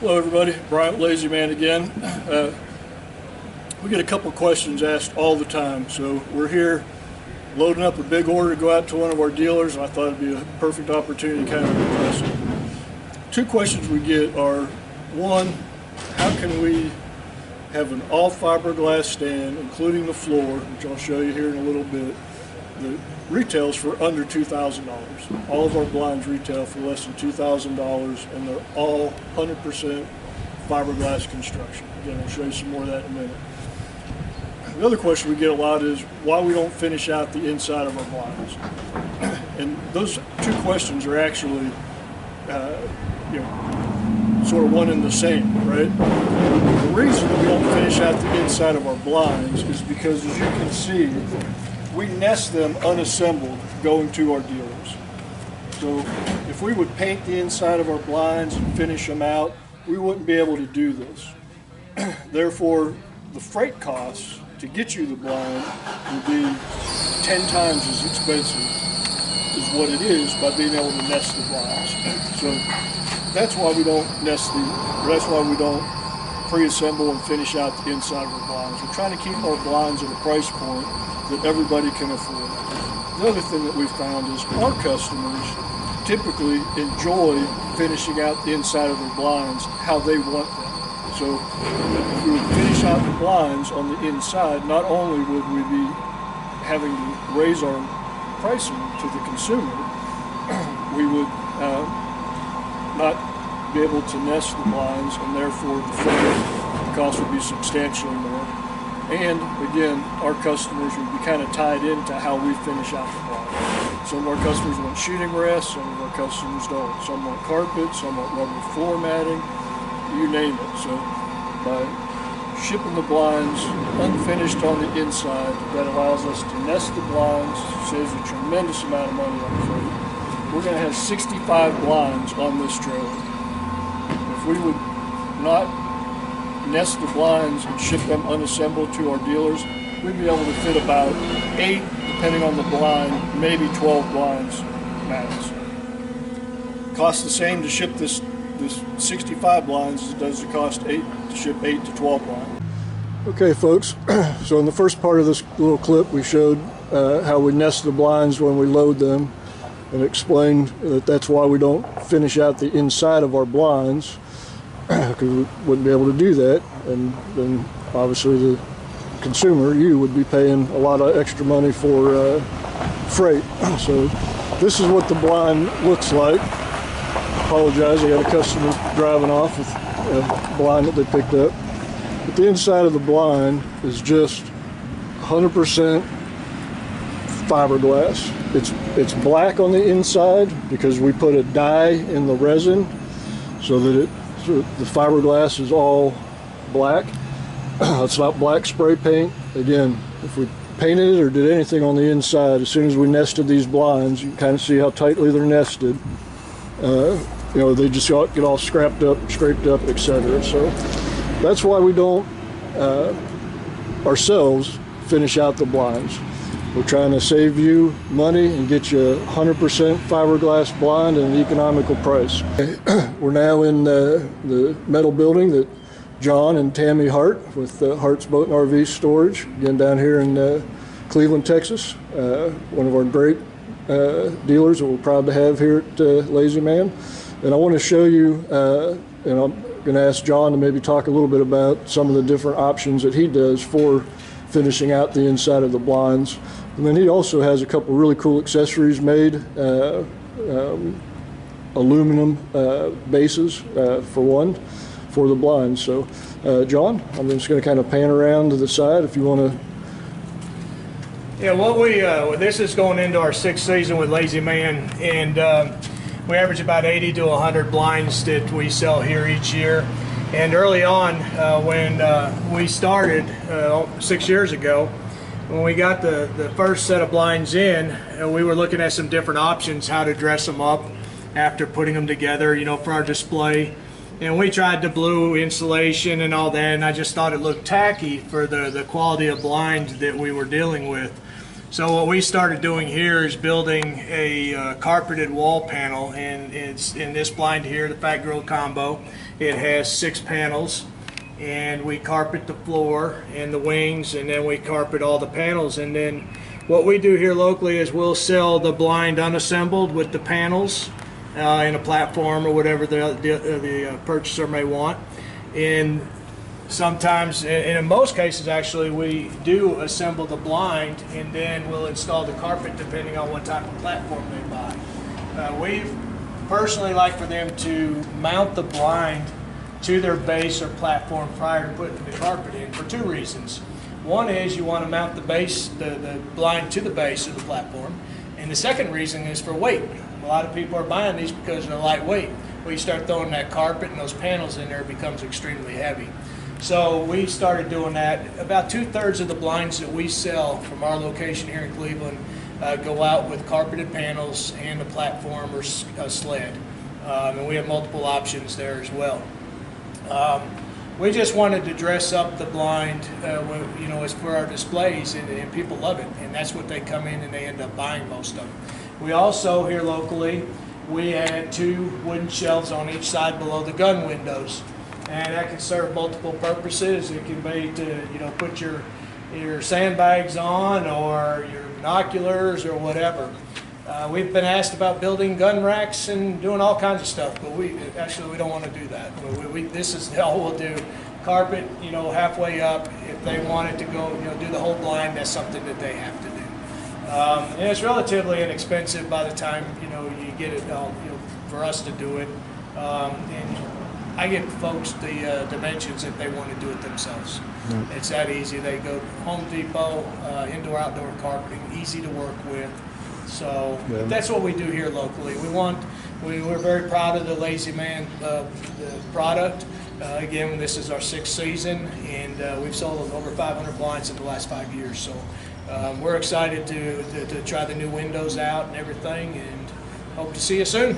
Hello, everybody. Brian Lazy Man again. Uh, we get a couple questions asked all the time, so we're here loading up a big order to go out to one of our dealers, and I thought it'd be a perfect opportunity to kind of address it. Two questions we get are one, how can we have an all fiberglass stand, including the floor, which I'll show you here in a little bit, that retails for under $2,000. All of our blinds retail for less than $2,000 and they're all 100% fiberglass construction. Again, I'll show you some more of that in a minute. The other question we get a lot is why we don't finish out the inside of our blinds. And those two questions are actually, uh, you know, sort of one and the same, right? The reason we don't finish out the inside of our blinds is because, as you can see, we nest them unassembled going to our dealers. So if we would paint the inside of our blinds and finish them out, we wouldn't be able to do this. Therefore, the freight costs to get you the blind would be 10 times as expensive as what it is by being able to nest the blinds. So that's why we don't nest the, that's why we don't pre-assemble and finish out the inside of our blinds. We're trying to keep our blinds at a price point that everybody can afford. The other thing that we've found is our customers typically enjoy finishing out the inside of their blinds how they want them. So if we would finish out the blinds on the inside, not only would we be having to raise our pricing to the consumer, we would uh, not be able to nest the blinds and therefore the freight cost would be substantially more. And again, our customers would be kind of tied into how we finish out the blind. Some of our customers want shooting rests, some of our customers don't. Some want carpet, some want rubber floor matting, you name it. So by shipping the blinds unfinished on the inside, that allows us to nest the blinds, saves a tremendous amount of money on freight. We're going to have 65 blinds on this trailer. We would not nest the blinds and ship them unassembled to our dealers, we'd be able to fit about eight, depending on the blind, maybe 12 blinds max. Costs the same to ship this this 65 blinds as it does to cost eight to ship eight to 12 blinds. Okay, folks. so in the first part of this little clip, we showed uh, how we nest the blinds when we load them, and explained that that's why we don't finish out the inside of our blinds because we wouldn't be able to do that and then obviously the consumer you would be paying a lot of extra money for uh, freight. So this is what the blind looks like. Apologize I got a customer driving off with a blind that they picked up. But the inside of the blind is just 100% fiberglass. It's it's black on the inside because we put a dye in the resin so that it the fiberglass is all black. it's not black spray paint. Again, if we painted it or did anything on the inside, as soon as we nested these blinds, you can kind of see how tightly they're nested. Uh, you know, they just get all scrapped up, scraped up, etc. So that's why we don't uh, ourselves finish out the blinds. We're trying to save you money and get you 100% fiberglass blind at an economical price. We're now in the, the metal building that John and Tammy Hart with uh, Hart's Boat and RV Storage, again down here in uh, Cleveland, Texas. Uh, one of our great uh, dealers that we're proud to have here at uh, Lazy Man. And I want to show you, uh, and I'm going to ask John to maybe talk a little bit about some of the different options that he does for finishing out the inside of the blinds. And then he also has a couple really cool accessories made, uh, um, aluminum uh, bases uh, for one, for the blinds. So, uh, John, I'm just going to kind of pan around to the side if you want to. Yeah, what we uh, this is going into our sixth season with Lazy Man, and um, we average about 80 to 100 blinds that we sell here each year. And early on, uh, when we started six years ago, when we got the, the first set of blinds in, uh, we were looking at some different options, how to dress them up after putting them together, you know, for our display. And we tried the blue insulation and all that, and I just thought it looked tacky for the, the quality of blinds that we were dealing with. So what we started doing here is building a uh, carpeted wall panel, and it's in this blind here, the Fat Girl Combo. It has six panels, and we carpet the floor and the wings, and then we carpet all the panels. And then what we do here locally is we'll sell the blind unassembled with the panels uh, in a platform or whatever the, the, the uh, purchaser may want. And sometimes, and in most cases actually, we do assemble the blind and then we'll install the carpet depending on what type of platform they buy. Uh, we personally like for them to mount the blind to their base or platform prior to putting the carpet in for two reasons. One is you want to mount the base, the, the blind to the base of the platform. And the second reason is for weight. A lot of people are buying these because they're lightweight. When you start throwing that carpet and those panels in there, it becomes extremely heavy. So we started doing that. About two thirds of the blinds that we sell from our location here in Cleveland uh, go out with carpeted panels and a platform or a sled. Um, and we have multiple options there as well. Um, we just wanted to dress up the blind, uh, you know, as for our displays, and, and people love it, and that's what they come in and they end up buying most of them. We also here locally, we had two wooden shelves on each side below the gun windows, and that can serve multiple purposes. It can be to, you know, put your your sandbags on or your binoculars or whatever. Uh, we've been asked about building gun racks and doing all kinds of stuff, but we actually we don't want to do that. We, we, this is all we'll do. Carpet, you know, halfway up. If they wanted to go, you know, do the whole blind, that's something that they have to do. Um, and it's relatively inexpensive by the time you know you get it all, you know, for us to do it. Um, and I give folks the uh, dimensions if they want to do it themselves. It's that easy. They go to Home Depot, uh, indoor outdoor carpeting, easy to work with. So Yeah. that's what we do here locally. We want, we, we're very proud of the Lazy Man uh, the product. Uh, again, this is our sixth season, and uh, we've sold over 500 blinds in the last five years. So um, we're excited to, to, to try the new windows out and everything, and hope to see you soon.